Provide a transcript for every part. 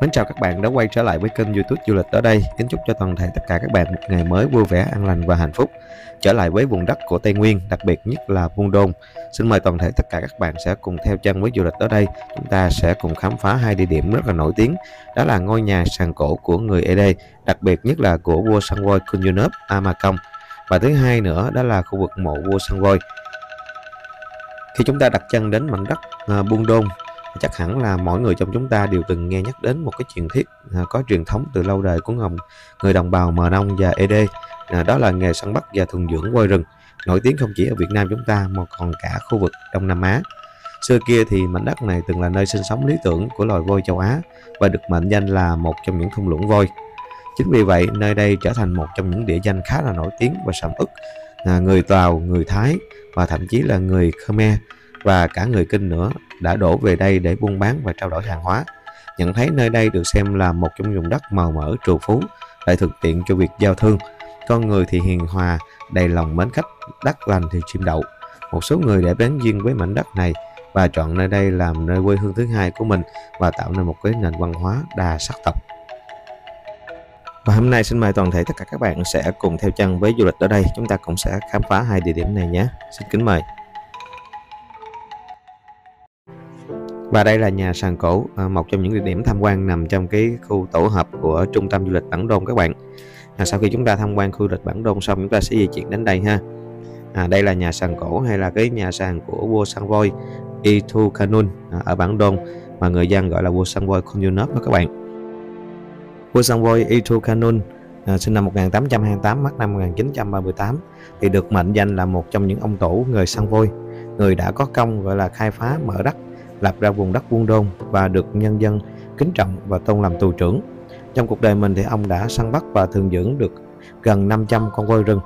Mến chào các bạn đã quay trở lại với kênh youtube du lịch ở đây. Kính chúc cho toàn thể tất cả các bạn một ngày mới vui vẻ, an lành và hạnh phúc. Trở lại với vùng đất của Tây Nguyên, đặc biệt nhất là Buôn Đôn. Xin mời toàn thể tất cả các bạn sẽ cùng theo chân với du lịch ở đây. Chúng ta sẽ cùng khám phá hai địa điểm rất là nổi tiếng Đó là ngôi nhà sàn cổ của người Ede Đặc biệt nhất là của vua Săn Voi Kunyunop Amakong. Và thứ hai nữa đó là khu vực mộ vua Săn Voi. Khi chúng ta đặt chân đến mảnh đất à, Buôn Đôn chắc hẳn là mỗi người trong chúng ta đều từng nghe nhắc đến một cái truyền thuyết à, có truyền thống từ lâu đời của ngồng người đồng bào Mờ Nông và Ed à, đó là nghề săn bắt và thuần dưỡng voi rừng nổi tiếng không chỉ ở Việt Nam chúng ta mà còn cả khu vực Đông Nam Á. Xưa kia thì mảnh đất này từng là nơi sinh sống lý tưởng của loài voi châu Á và được mệnh danh là một trong những thung lũng voi. Chính vì vậy nơi đây trở thành một trong những địa danh khá là nổi tiếng và sầm ức à, người Tàu người Thái và thậm chí là người Khmer và cả người Kinh nữa đã đổ về đây để buôn bán và trao đổi hàng hóa. Nhận thấy nơi đây được xem là một trong vùng đất màu mỡ trù phú, lại thực tiện cho việc giao thương. Con người thì hiền hòa, đầy lòng mến khách, đất lành thì chim đậu. Một số người đã bén duyên với mảnh đất này và chọn nơi đây làm nơi quê hương thứ hai của mình và tạo nên một cái nền văn hóa đa sắc tộc. Và hôm nay xin mời toàn thể tất cả các bạn sẽ cùng theo chân với du lịch ở đây. Chúng ta cũng sẽ khám phá hai địa điểm này nhé. Xin kính mời. Và đây là nhà sàn cổ, à, một trong những địa điểm tham quan nằm trong cái khu tổ hợp của trung tâm du lịch Bản Đôn các bạn. À, sau khi chúng ta tham quan khu du lịch Bản Đôn xong chúng ta sẽ di chuyển đến đây ha. À, đây là nhà sàn cổ hay là cái nhà sàn của vua săn voi Itu Kanun à, ở Bản Đôn mà người dân gọi là vua săn voi Kunyunop đó các bạn. Vua săn voi Itu Kanun à, sinh năm 1828 mất năm 1938 thì được mệnh danh là một trong những ông tổ người săn voi, người đã có công gọi là khai phá mở đất lập ra vùng đất Buôn Đôn và được nhân dân kính trọng và tôn làm tù trưởng. Trong cuộc đời mình thì ông đã săn bắt và thường dưỡng được gần 500 con voi rừng.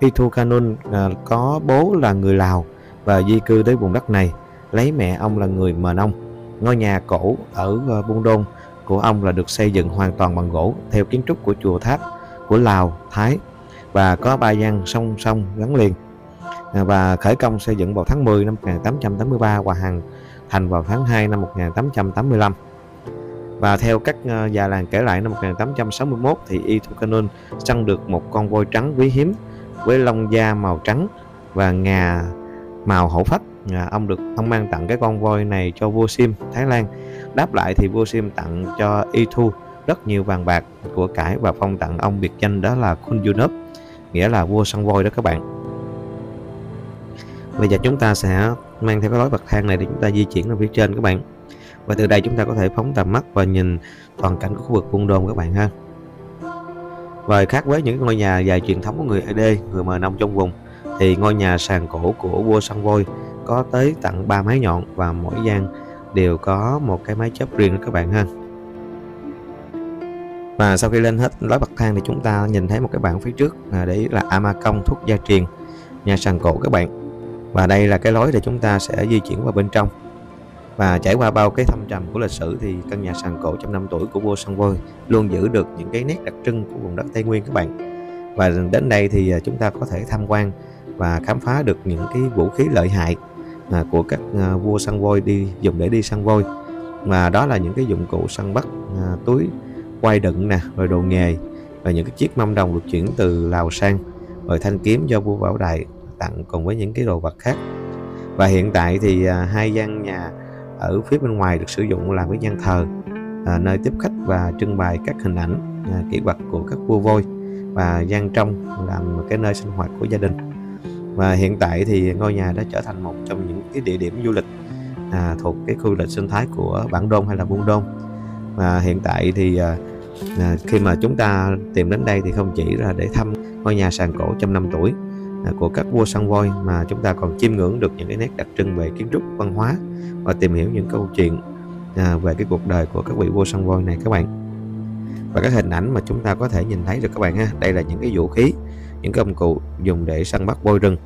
Ithu Kanun à, có bố là người Lào và di cư tới vùng đất này, lấy mẹ ông là người Mờ Nông. Ngôi nhà cổ ở à, Buôn Đôn của ông là được xây dựng hoàn toàn bằng gỗ theo kiến trúc của chùa tháp của Lào, Thái và có ba gian song song gắn liền à, và khởi công xây dựng vào tháng 10 năm 1883 và hàng thành vào tháng 2 năm 1885. Và theo các ờ, già làng kể lại năm 1861 thì Itukanun săn được một con voi trắng quý hiếm với lông da màu trắng và ngà màu hổ phách. À, ông được ông mang tặng cái con voi này cho vua Sim Thái Lan. Đáp lại thì vua Sim tặng cho Itu rất nhiều vàng bạc của cải và phong tặng ông biệt danh đó là Kunjunup nghĩa là vua săn voi đó các bạn. Bây giờ chúng ta sẽ mang theo cái lối bậc thang này để chúng ta di chuyển lên phía trên các bạn. Và từ đây chúng ta có thể phóng tầm mắt và nhìn toàn cảnh của khu vực buôn đôn các bạn ha. Và khác với những ngôi nhà dài truyền thống của người ED, người mờ nông trong vùng thì ngôi nhà sàn cổ của vua săn voi có tới tận 3 mái nhọn và mỗi gian đều có một cái mái chớp riêng đó các bạn ha. Và sau khi lên hết lối bậc thang thì chúng ta nhìn thấy một cái bảng phía trước là đấy là Amacong thuốc gia truyền nhà sàn cổ các bạn và đây là cái lối để chúng ta sẽ di chuyển vào bên trong. Và trải qua bao cái thâm trầm của lịch sử thì căn nhà sàn cổ trăm năm tuổi của vua săn voi luôn giữ được những cái nét đặc trưng của vùng đất Tây Nguyên các bạn. Và đến đây thì à, chúng ta có thể tham quan và khám phá được những cái vũ khí lợi hại à, của các à, vua săn voi đi, dùng để đi săn voi. Và đó là những cái dụng cụ săn bắt túi quay đựng nè, rồi đồ nghề và những cái chiếc mâm đồng được chuyển từ Lào sang, rồi thanh kiếm do vua Bảo Đại tặng cùng với những cái đồ vật khác. Và hiện tại thì à, hai gian nhà ở phía bên ngoài được sử dụng làm cái gian thờ à, nơi tiếp khách và trưng bày các hình ảnh à, kỷ vật của các vua voi và gian trong làm cái nơi sinh hoạt của gia đình. Và hiện tại thì ngôi nhà đã trở thành một trong những cái địa điểm du lịch à, thuộc cái khu du lịch sinh thái của bản đôn hay là buôn đôn. Và hiện tại thì à, à, khi mà chúng ta tìm đến đây thì không chỉ là để thăm ngôi nhà sàn cổ trăm năm tuổi À, của các vua săn voi mà chúng ta còn chiêm ngưỡng được những cái nét đặc trưng về kiến trúc, văn hóa và tìm hiểu những câu chuyện à, về cái cuộc đời của các vị vua săn voi này các bạn. Và các hình ảnh mà chúng ta có thể nhìn thấy được các bạn ha, đây là những cái vũ khí, những công cụ dùng để săn bắt voi rừng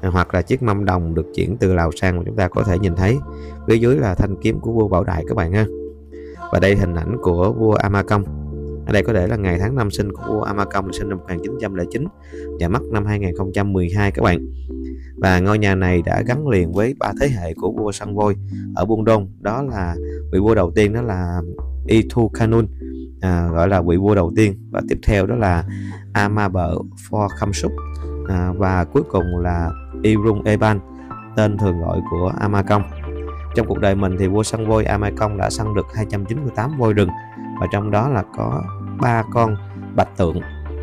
à, hoặc là chiếc mâm đồng được chuyển từ Lào sang mà chúng ta có thể nhìn thấy phía dưới là thanh kiếm của vua Bảo Đại các bạn ha. Và đây hình ảnh của vua Amakong ở đây có thể là ngày tháng năm sinh của vua là sinh năm 1909 và mất năm 2012 các bạn. Và ngôi nhà này đã gắn liền với ba thế hệ của vua săn voi ở Buôn Đôn đó là vị vua đầu tiên đó là Itu Kanun à, gọi là vị vua đầu tiên. Và tiếp theo đó là Amabợ For Khamsuk à, và cuối cùng là Irung Eban tên thường gọi của Amakong trong cuộc đời mình thì vua săn voi Amakong đã săn được 298 voi rừng và trong đó là có ba con bạch tượng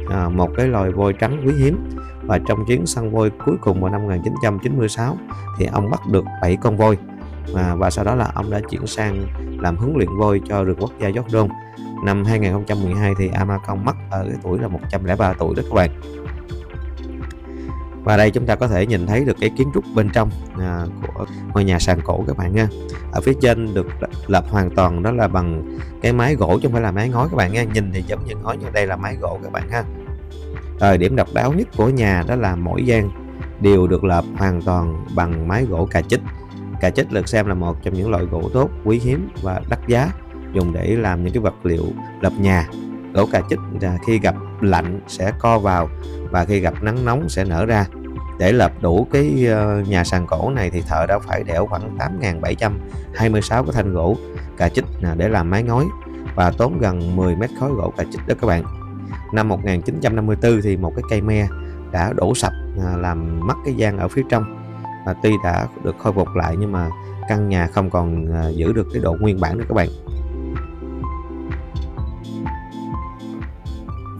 à, một cái loài voi trắng quý hiếm. Và trong chuyến săn voi cuối cùng vào năm 1996 thì ông bắt được 7 con voi. À, và sau đó là ông đã chuyển sang làm huấn luyện voi cho rừng quốc gia Jordan năm 2012 thì Amakong mất ở cái tuổi là 103 tuổi đó các bạn và đây chúng ta có thể nhìn thấy được cái kiến trúc bên trong à, của ngôi nhà sàn cổ các bạn nha. Ở phía trên được lập hoàn toàn đó là bằng cái mái gỗ chứ không phải là mái ngói các bạn nha. Nhìn thì giống như ngói nhưng đây là mái gỗ các bạn ha. Rồi điểm độc đáo nhất của nhà đó là mỗi gian đều được lập hoàn toàn bằng mái gỗ cà chích. Cà chích được xem là một trong những loại gỗ tốt quý hiếm và đắt giá dùng để làm những cái vật liệu lập nhà. Gỗ cà chích à, khi gặp lạnh sẽ co vào và khi gặp nắng nóng sẽ nở ra. Để lập đủ cái ờ, nhà sàn cổ này thì thợ đã phải đẽo khoảng 8.726 cái thanh gỗ, cà chích à, để làm mái ngói và tốn gần 10 mét khối gỗ cà chích đó các bạn. Năm 1954 thì một cái cây me đã đổ sập à, làm mất cái gian ở phía trong và tuy đã được khôi phục lại nhưng mà căn nhà không còn à, giữ được cái độ nguyên bản nữa các bạn.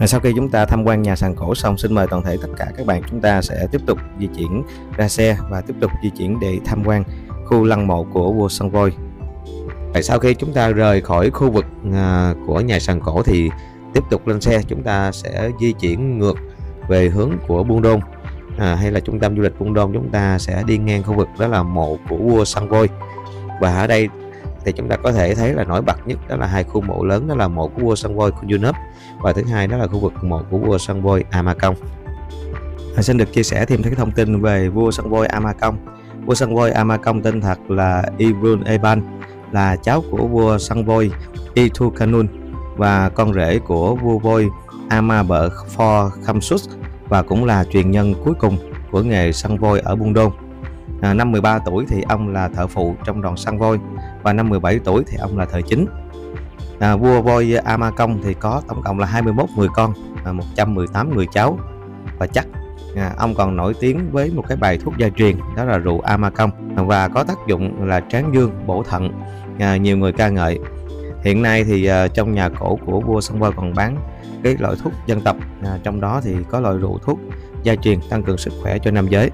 Sau khi chúng ta tham quan nhà sàn cổ xong xin mời toàn thể tất cả các bạn chúng ta sẽ tiếp tục di chuyển ra xe và tiếp tục di chuyển để tham quan khu lăng mộ của vua Sơn voi. Sau khi chúng ta rời khỏi khu vực à, của nhà sàn cổ thì tiếp tục lên xe chúng ta sẽ di chuyển ngược về hướng của Buôn Đôn. À, hay là trung tâm du lịch Buôn Đôn chúng ta sẽ đi ngang khu vực đó là mộ của vua Sơn voi. Và ở đây thì chúng ta có thể thấy là nổi bật nhất đó là hai khu mộ lớn đó là mộ của vua săn voi Kunyunup và thứ hai đó là khu vực mộ của vua săn voi Amakong. À, xin được chia sẻ thêm cái thông tin về vua săn voi Amakong. Vua săn voi Amakong tên thật là Ibrun Eban là cháu của vua săn voi Itukanun và con rể của vua voi Amabợ For Khamsut và cũng là truyền nhân cuối cùng của nghề săn voi ở Buôn Đôn. À, năm 13 tuổi thì ông là thợ phụ trong đoàn săn voi và năm 17 tuổi thì ông là thời chính. À, vua voi Amakong thì có tổng cộng là 21 người con, à, 118 người cháu và chắc à, ông còn nổi tiếng với một cái bài thuốc gia truyền đó là rượu Amakong và có tác dụng là tráng dương, bổ thận. À, nhiều người ca ngợi hiện nay thì à, trong nhà cổ của vua Sông Voi còn bán cái loại thuốc dân tộc à, trong đó thì có loại rượu thuốc gia truyền tăng cường sức khỏe cho nam giới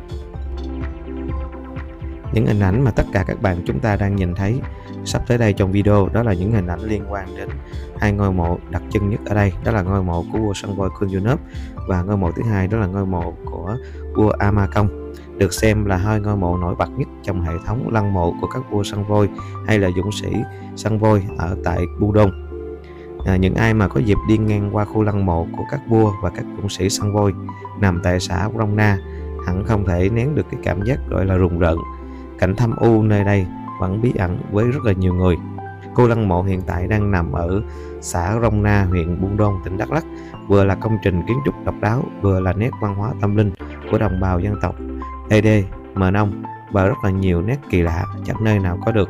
những hình ảnh mà tất cả các bạn chúng ta đang nhìn thấy sắp tới đây trong video đó là những hình ảnh liên quan đến hai ngôi mộ đặc trưng nhất ở đây đó là ngôi mộ của vua sân Voi Kunjunup và ngôi mộ thứ hai đó là ngôi mộ của vua Amakong được xem là hai ngôi mộ nổi bật nhất trong hệ thống lăng mộ của các vua săn voi hay là dũng sĩ săn voi ở tại Budong. À, những ai mà có dịp đi ngang qua khu lăng mộ của các vua và các dũng sĩ săn voi nằm tại xã Rong Na hẳn không thể nén được cái cảm giác gọi là rùng rợn. Cảnh thâm u nơi đây vẫn bí ẩn với rất là nhiều người. cô lăng mộ hiện tại đang nằm ở xã Rong Na, huyện Buôn Đôn, tỉnh Đắk Lắk, vừa là công trình kiến trúc độc đáo, vừa là nét văn hóa tâm linh của đồng bào dân tộc ED, mờ nông và rất là nhiều nét kỳ lạ chẳng nơi nào có được.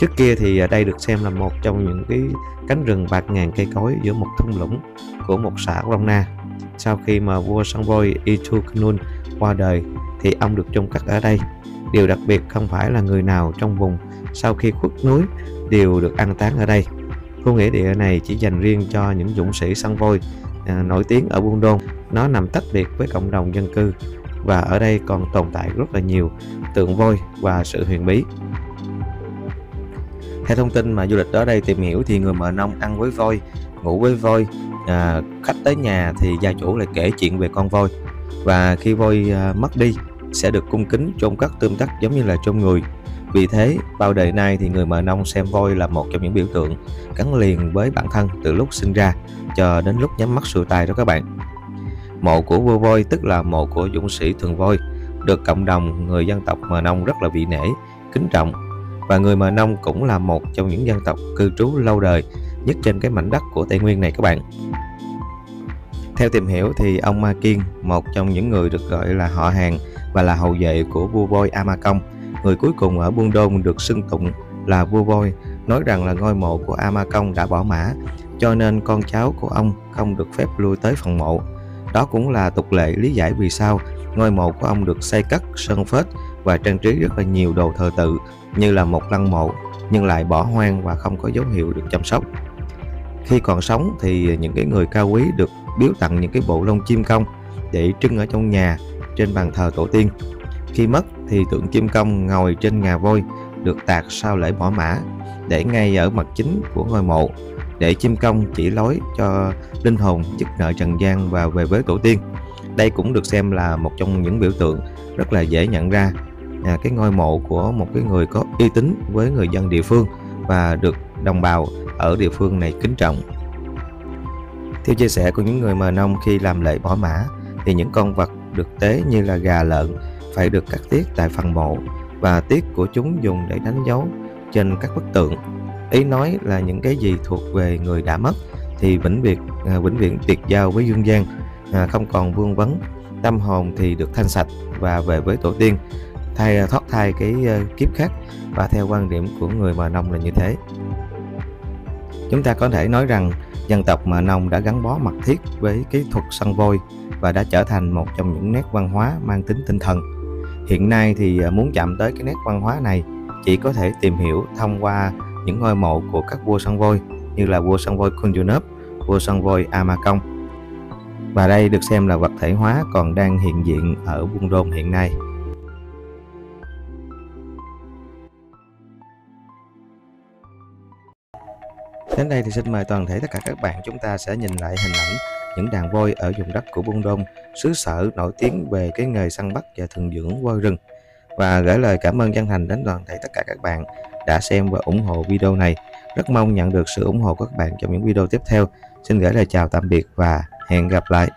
Trước kia thì đây được xem là một trong những cái cánh rừng bạc ngàn cây cối giữa một thung lũng của một xã Na. Sau khi mà vua săn voi Ituknun qua đời thì ông được chôn cất ở đây. Điều đặc biệt không phải là người nào trong vùng sau khi khuất núi đều được an táng ở đây. Khu nghĩa địa này chỉ dành riêng cho những dũng sĩ săn voi à, nổi tiếng ở Buôn Đôn. Nó nằm tách biệt với cộng đồng dân cư và ở đây còn tồn tại rất là nhiều tượng voi và sự huyền bí. Theo thông tin mà du lịch đó đây tìm hiểu thì người mờ nông ăn với voi, ngủ với voi, à, khách tới nhà thì gia chủ lại kể chuyện về con voi và khi voi à, mất đi sẽ được cung kính chôn cất tươm tất giống như là chôn người. Vì thế, bao đời nay thì người mờ nông xem voi là một trong những biểu tượng gắn liền với bản thân từ lúc sinh ra cho đến lúc nhắm mắt sùi tai đó các bạn. Mộ của vua voi tức là mộ của dũng sĩ thường voi, được cộng đồng người dân tộc Mờ Nông rất là vị nể, kính trọng. Và người Mờ Nông cũng là một trong những dân tộc cư trú lâu đời nhất trên cái mảnh đất của Tây Nguyên này các bạn. Theo tìm hiểu thì ông Ma Kiên, một trong những người được gọi là họ hàng và là hậu vệ của vua voi Amakong, người cuối cùng ở Buôn Đôn được xưng tụng là vua voi nói rằng là ngôi mộ của Amakong đã bỏ mã, cho nên con cháu của ông không được phép lui tới phần mộ. Đó cũng là tục lệ lý giải vì sao ngôi mộ của ông được xây cất, sơn phết và trang trí rất là nhiều đồ thờ tự như là một lăng mộ nhưng lại bỏ hoang và không có dấu hiệu được chăm sóc. Khi còn sống thì những cái người cao quý được biếu tặng những cái bộ lông chim công để trưng ở trong nhà trên bàn thờ tổ tiên. Khi mất thì tượng chim công ngồi trên ngà voi được tạc sau lễ bỏ mã để ngay ở mặt chính của ngôi mộ để chim công chỉ lối cho linh hồn chức nợ trần gian và về với tổ tiên. Đây cũng được xem là một trong những biểu tượng rất là dễ nhận ra à, cái ngôi mộ của một cái người có uy tín với người dân địa phương và được đồng bào ở địa phương này kính trọng. Theo chia sẻ của những người mờ nông khi làm lễ bỏ mã thì những con vật được tế như là gà lợn phải được cắt tiết tại phần mộ và tiết của chúng dùng để đánh dấu trên các bức tượng. Ý nói là những cái gì thuộc về người đã mất thì vĩnh biệt à, vĩnh viễn tuyệt giao với dương gian, à, không còn vương vấn, tâm hồn thì được thanh sạch và về với tổ tiên, thay à, thoát thai cái uh, kiếp khác và theo quan điểm của người mà nông là như thế. Chúng ta có thể nói rằng dân tộc mà nông đã gắn bó mật thiết với kỹ thuật săn voi và đã trở thành một trong những nét văn hóa mang tính tinh thần. Hiện nay thì à, muốn chạm tới cái nét văn hóa này chỉ có thể tìm hiểu thông qua những ngôi mộ của các vua săn voi như là vua săn voi Kunjunup, vua săn voi Amakong. Và đây được xem là vật thể hóa còn đang hiện diện ở Buôn Đôn hiện nay. Đến đây thì xin mời toàn thể tất cả các bạn chúng ta sẽ nhìn lại hình ảnh những đàn voi ở vùng đất của Buôn Đôn, xứ sở nổi tiếng về cái nghề săn bắt và thường dưỡng voi rừng. Và gửi lời cảm ơn chân thành đến toàn thể tất cả các bạn đã xem và ủng hộ video này. Rất mong nhận được sự ủng hộ của các bạn trong những video tiếp theo. Xin gửi lời chào tạm biệt và hẹn gặp lại.